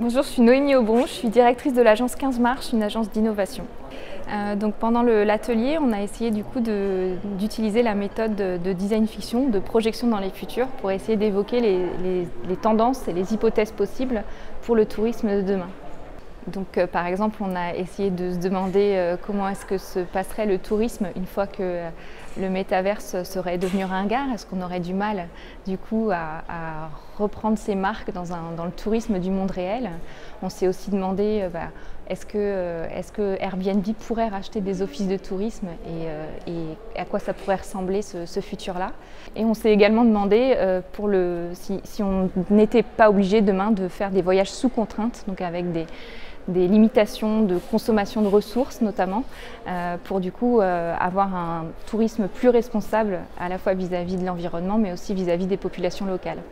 Bonjour, je suis Noémie Aubron, je suis directrice de l'agence 15 Marches, une agence d'innovation. Euh, donc pendant l'atelier, on a essayé du coup d'utiliser la méthode de, design fiction, de projection dans les futurs, pour essayer d'évoquer les tendances et les hypothèses possibles pour le tourisme de demain. Donc, euh, par exemple, on a essayé de se demander euh, comment est-ce que se passerait le tourisme une fois que le métaverse serait devenu ringard. Est-ce qu'on aurait du mal, du coup, à, reprendre ces marques dans, le tourisme du monde réel? On s'est aussi demandé bah, est-ce que, Airbnb pourrait racheter des offices de tourisme et, à quoi ça pourrait ressembler ce, futur-là? Et on s'est également demandé si on n'était pas obligé demain de faire des voyages sous contrainte, donc avec des des limitations de consommation de ressources notamment, euh, pour du coup euh, avoir un tourisme plus responsable à la fois vis-à-vis de l'environnement mais aussi vis à -vis des populations locales.